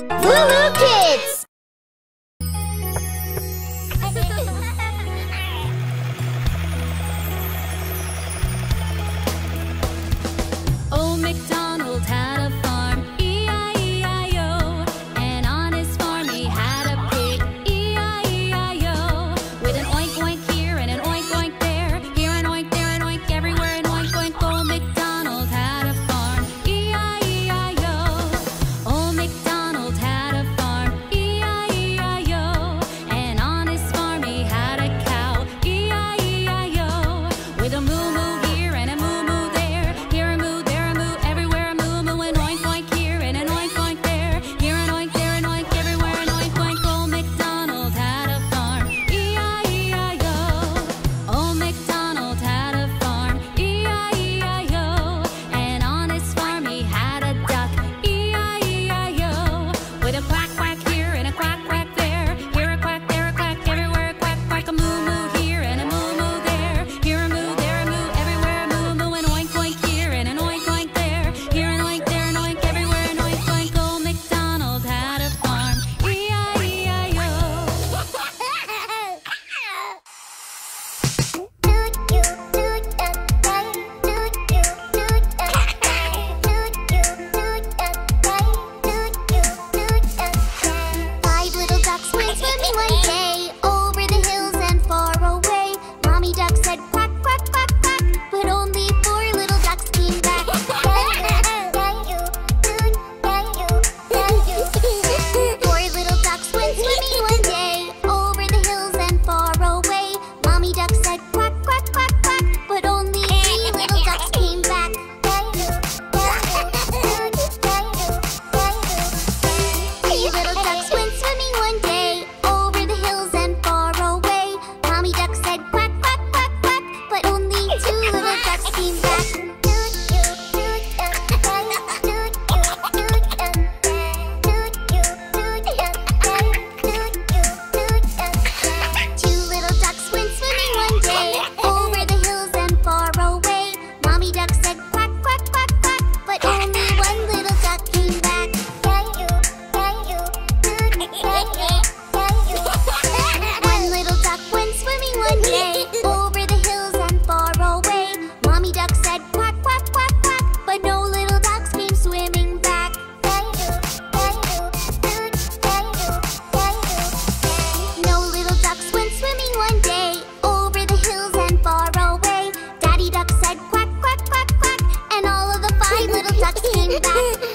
Woo Kids! quack, quack. Bye.